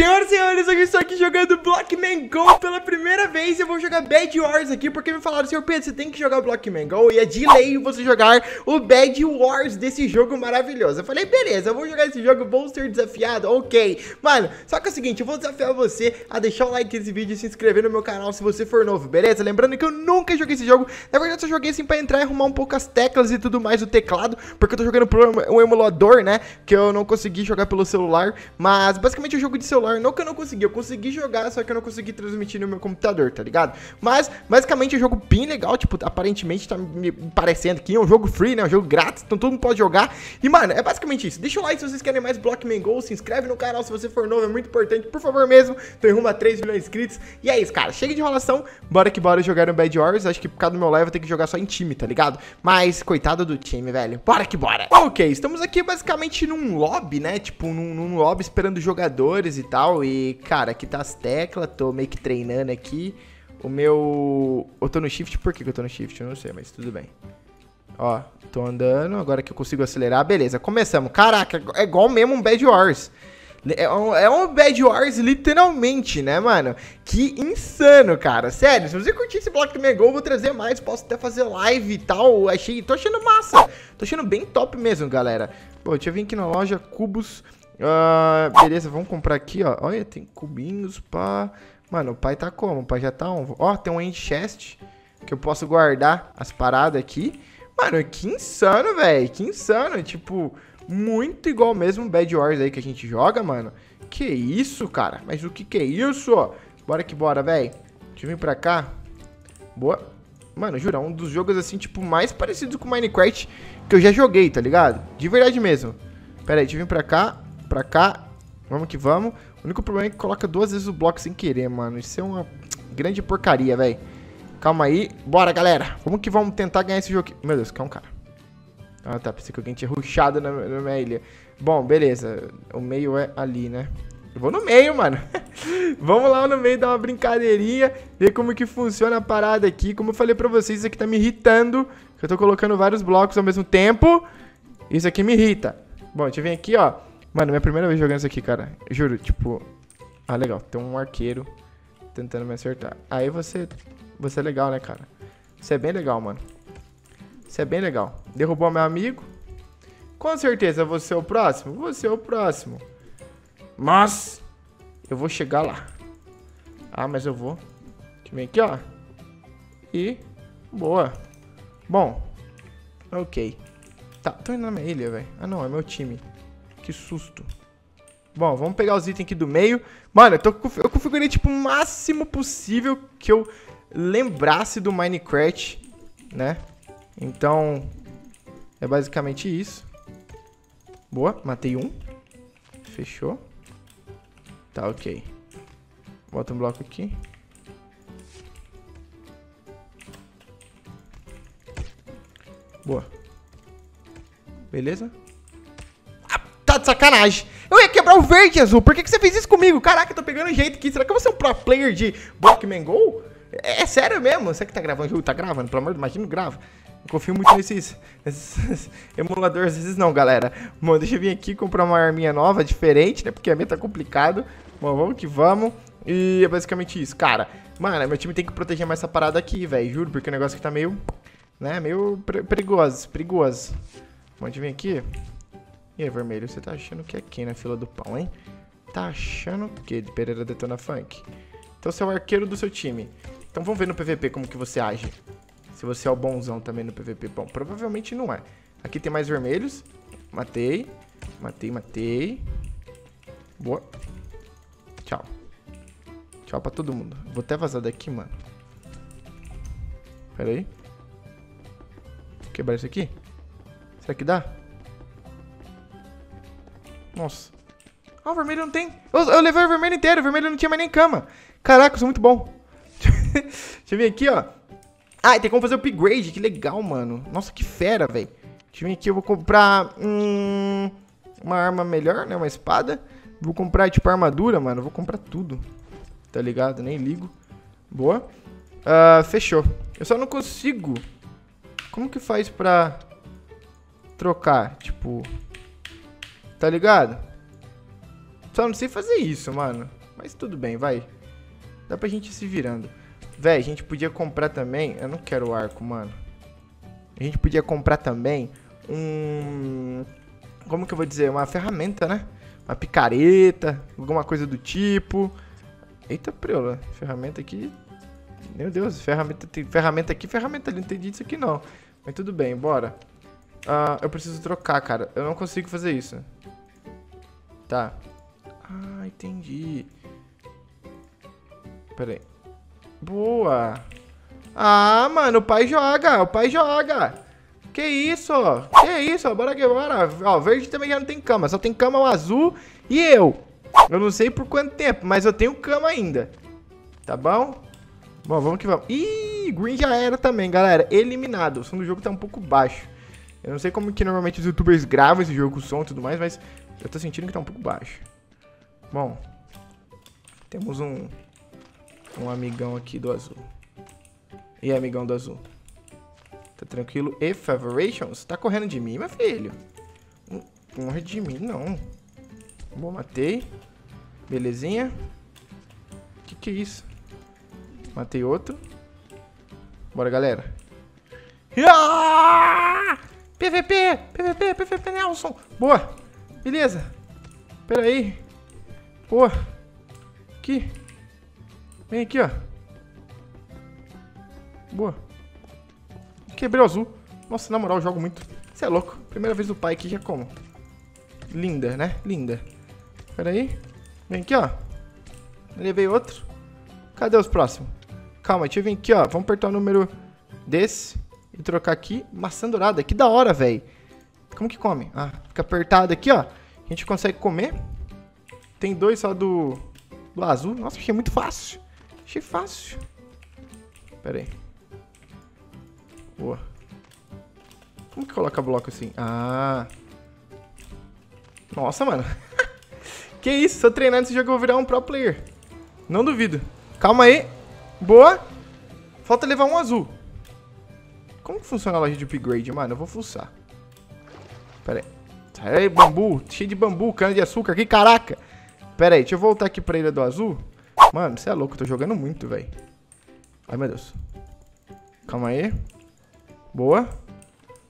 Divorcio senhores, eu estou aqui jogando Blockman Go pela primeira vez. Eu vou jogar Bad Wars aqui porque me falaram Senhor Pedro, você tem que jogar Blockman Go E é de lei você jogar o Bad Wars desse jogo maravilhoso. Eu falei, beleza, eu vou jogar esse jogo, vou ser desafiado, ok. Mano, só que é o seguinte, eu vou desafiar você a deixar o like nesse vídeo E se inscrever no meu canal se você for novo, beleza? Lembrando que eu nunca joguei esse jogo. Na verdade, eu só joguei assim pra entrar e arrumar um pouco as teclas e tudo mais do teclado Porque eu tô jogando por um emulador, né? Que eu não consegui jogar pelo celular. Mas basicamente é um jogo de celular, não que eu não consegui eu consegui jogar, só que eu não consegui transmitir no meu computador, tá ligado? Mas, basicamente, é um jogo bem legal, tipo, aparentemente tá me parecendo que é um jogo free, né? Um jogo grátis, então todo mundo pode jogar. E, mano, é basicamente isso. Deixa o like se vocês querem mais Blockman Go, se inscreve no canal se você for novo, é muito importante, por favor mesmo. Tô rumo a 3 milhões de inscritos. E é isso, cara. Chega de enrolação, bora que bora jogar no Bad Wars. Acho que por causa do meu live eu que jogar só em time, tá ligado? Mas, coitado do time, velho. Bora que bora. Ok, estamos aqui basicamente num lobby, né? Tipo, num, num lobby esperando jogadores e tal. E, cara, aqui tá as teclas, tô meio que treinando aqui. O meu... Eu tô no shift, por que eu tô no shift? Eu não sei, mas tudo bem. Ó, tô andando, agora que eu consigo acelerar, beleza, começamos. Caraca, é igual mesmo um Bad Wars. É um, é um Bad Wars literalmente, né, mano? Que insano, cara. Sério, se você curtir esse bloco do Mega eu vou trazer mais. Posso até fazer live e tal. Achei, tô achando massa. Tô achando bem top mesmo, galera. Pô, deixa eu vir aqui na loja Cubos Uh, beleza, vamos comprar aqui, ó. Olha, tem cubinhos, pá. Mano, o pai tá como? O pai já tá um... Ó, tem um end chest que eu posso guardar as paradas aqui. Mano, que insano, velho. Que insano. Tipo, muito igual mesmo Bad Wars aí que a gente joga, mano. Que isso, cara? Mas o que que é isso? Bora que bora, velho. Deixa eu vir pra cá. Boa. Mano, juro, é um dos jogos, assim, tipo, mais parecidos com Minecraft que eu já joguei, tá ligado? De verdade mesmo. Pera aí, deixa eu vir pra cá pra cá. Vamos que vamos. O único problema é que coloca duas vezes o bloco sem querer, mano. Isso é uma grande porcaria, velho. Calma aí. Bora, galera. Vamos que vamos tentar ganhar esse jogo aqui. Meu Deus, que é um cara. Ah, tá. Pensei que alguém tinha ruxado na, minha ilha. Bom, beleza. O meio é ali, né? Eu vou no meio, mano. Vamos lá no meio dar uma brincadeirinha, ver como que funciona a parada aqui. Como eu falei pra vocês, isso aqui tá me irritando. Eu tô colocando vários blocos ao mesmo tempo. Isso aqui me irrita. Bom, deixa eu vir aqui, ó. Mano, minha primeira vez jogando isso aqui, cara. Juro, tipo... Ah, legal. Tem um arqueiro tentando me acertar. Aí você... Você é legal, né, cara? Você é bem legal, mano. Você é bem legal. Derrubou meu amigo. Com certeza você é o próximo. Você é o próximo. Mas... Eu vou chegar lá. Ah, mas eu vou. Vir aqui, ó. E... Boa. Bom. Ok. Tá, tô indo na minha ilha, velho. Ah, não. É meu time. Que susto. Bom, vamos pegar os itens aqui do meio. Mano, eu, tô, eu configurei, tipo, o máximo possível que eu lembrasse do Minecraft, né? Então, é basicamente isso. Boa, matei um. Fechou. Tá, ok. Bota um bloco aqui. Boa. Beleza? De sacanagem. Eu ia quebrar o verde azul. Por que, que você fez isso comigo? Caraca, eu tô pegando jeito aqui. Será que você é um pro player de Blockman Go? É, é sério mesmo? Você que tá gravando o jogo? Tá gravando? Pelo amor de Deus, imagina, grava. Confio muito nesses, nesses emuladores, vezes não, galera. Bom, deixa eu vir aqui comprar uma arminha nova, diferente, né? Porque a minha tá complicado. Bom, vamos que vamos. E é basicamente isso. Cara, mano, meu time tem que proteger mais essa parada aqui, velho. Juro, porque o negócio aqui tá meio, né? Meio perigoso, perigoso. Bom, deixa eu vir aqui. E aí, vermelho, você tá achando que é quem na fila do pão, hein? Tá achando o que de Pereira Detona Funk? Então você é o arqueiro do seu time. Então vamos ver no PVP como que você age. Se você é o bonzão também no PVP. Bom, provavelmente não é. Aqui tem mais vermelhos. Matei. Matei, matei. Boa. Tchau. Tchau pra todo mundo. Vou até vazar daqui, mano. Pera aí. Quebrar isso aqui? Será que dá? Nossa. Ah, o vermelho não tem. Eu, eu, levei o vermelho inteiro. O vermelho não tinha mais nem cama. Caraca, eu sou muito bom. Deixa eu ver aqui, ó. Ah, tem como fazer upgrade. Que legal, mano. Nossa, que fera, velho. Deixa eu ver aqui. Eu vou comprar hum, uma arma melhor, né? Uma espada. Vou comprar, tipo, armadura, mano. Vou comprar tudo. Tá ligado? Nem ligo. Boa. Uh, fechou. Eu só não consigo... Como que faz pra trocar? Tipo... Tá ligado? só não sei fazer isso, mano. Mas tudo bem, vai. Dá pra gente ir se virando. Véi, a gente podia comprar também... Eu não quero arco, mano. A gente podia comprar também um... Como que eu vou dizer? Uma ferramenta, né? Uma picareta, alguma coisa do tipo. Eita, preula. Ferramenta aqui... Meu Deus, ferramenta, tem ferramenta aqui, ferramenta ali. Não entendi isso aqui, não. Mas tudo bem, bora. Uh, eu preciso trocar, cara. Eu não consigo fazer isso. Tá. Ah, entendi. Pera aí. Boa. Ah, mano, o pai joga. O pai joga. Que isso? Que isso? Bora que bora. Ó, verde também já não tem cama. Só tem cama o azul e eu. Eu não sei por quanto tempo, mas eu tenho cama ainda. Tá bom? Bom, vamos que vamos. Ih, green já era também, galera. Eliminado. O som do jogo tá um pouco baixo. Eu não sei como que normalmente os youtubers gravam esse jogo com som e tudo mais, mas eu tô sentindo que tá um pouco baixo. Bom. Temos um... Um amigão aqui do azul. E amigão do azul? Tá tranquilo? E Favorations? Tá correndo de mim, meu filho? Não corre de mim, não. Bom, matei. Belezinha. Que que é isso? Matei outro. Bora, galera. PVP! PVP! PVP Nelson! Boa! Beleza. Pera aí. Boa. Aqui. Vem aqui, ó. Boa. Quebrei o azul. Nossa, na moral, eu jogo muito. Você é louco. Primeira vez do pai aqui, já como? Linda, né? Linda. Pera aí. Vem aqui, ó. Levei outro. Cadê os próximos? Calma, deixa eu vir aqui, ó. Vamos apertar o número desse e trocar aqui. Maçã dourada. Que da hora, velho. Como que come? Ah, fica apertado aqui, ó. A gente consegue comer. Tem dois só do, do azul. Nossa, achei muito fácil. Achei fácil. Pera aí. Boa. Como que coloca bloco assim? Ah. Nossa, mano. que isso? Se eu treinar nesse jogo eu vou virar um pro player. Não duvido. Calma aí. Boa. Falta levar um azul. Como que funciona a loja de upgrade, mano? Eu vou fuçar. Pera aí. Sai aí, bambu. Cheio de bambu, cana de açúcar aqui, caraca. Pera aí, deixa eu voltar aqui pra ilha do azul. Mano, você é louco, eu tô jogando muito, velho. Ai, meu Deus. Calma aí. Boa.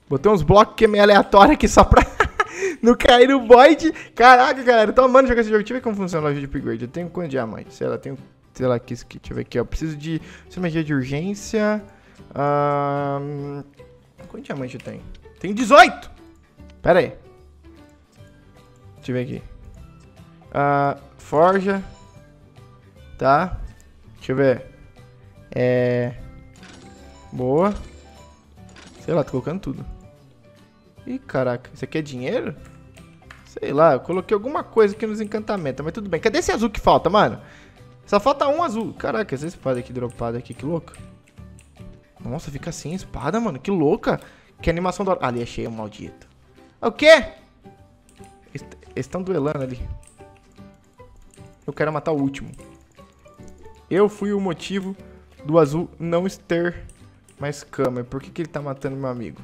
Botei uns blocos que é meio aleatório aqui só pra não cair no void. Caraca, galera, tô amando jogar esse jogo. Deixa eu ver como funciona a loja de upgrade. Eu tenho quanto diamante? Sei lá, tenho... Sei lá, aqui. Deixa eu ver aqui, ó. Preciso de... Magia de urgência. Um... Quanto diamante eu tenho? Tenho 18! Pera aí. Deixa eu ver aqui. Forja. Tá. Deixa eu ver. É... Boa. Sei lá, tô colocando tudo. Ih, caraca. Isso aqui é dinheiro? Sei lá, eu coloquei alguma coisa aqui nos encantamentos, mas tudo bem. Cadê esse azul que falta, mano? Só falta um azul. Caraca, essa espada aqui dropada aqui, que louca. Nossa, fica a espada, mano. Que louca. Que animação da hora. Ali, achei o maldito. O quê? Eles estão duelando ali. Eu quero matar o último. Eu fui o motivo do azul não ter mais câmera. Por que, que ele tá matando meu amigo?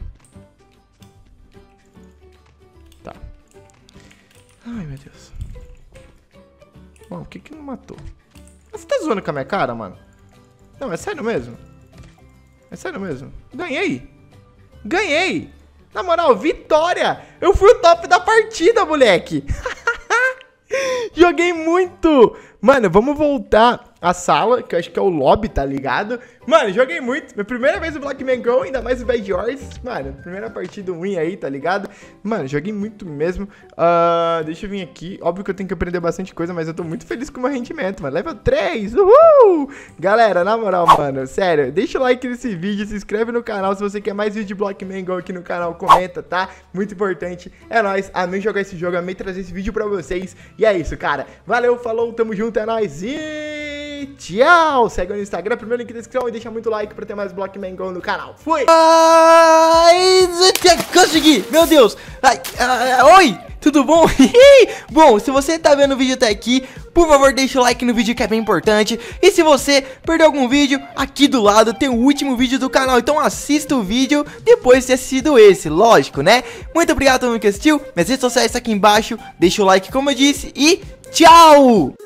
Tá. Ai, meu Deus. Bom, o que que não matou? Você tá zoando com a minha cara, mano? Não, é sério mesmo? É sério mesmo? Ganhei! Ganhei! Na moral, vitória! Eu fui o top da partida, moleque! Joguei muito! Mano, vamos voltar à sala, que eu acho que é o lobby, tá ligado? Mano, joguei muito. Minha primeira vez no Blackman Go, ainda mais o Bad Wars. Mano, primeira partida ruim aí, tá ligado? Mano, joguei muito mesmo. Uh, deixa eu vir aqui. Óbvio que eu tenho que aprender bastante coisa, mas eu tô muito feliz com o meu rendimento, mano. Level 3, uhul! Galera, na moral, mano, sério, deixa o like nesse vídeo, se inscreve no canal se você quer mais vídeo de Blockman Go aqui no canal, comenta, tá? Muito importante. É nóis, amei jogar esse jogo, amei trazer esse vídeo pra vocês. E é isso, cara. Valeu, falou, tamo junto, é nóis e tchau! Segue no Instagram, primeiro link na descrição deixa muito like pra ter mais Blockman Go no canal. Fui! Ai, consegui! Meu Deus! Ai, ai, oi! Tudo bom? bom, se você tá vendo o vídeo até aqui, por favor deixa o like no vídeo que é bem importante E se você perdeu algum vídeo, aqui do lado tem o último vídeo do canal Então assista o vídeo depois de ter assistido esse, lógico, né? Muito obrigado a todo mundo que assistiu, minhas redes sociais estão aqui embaixo Deixa o like como eu disse e Tchau!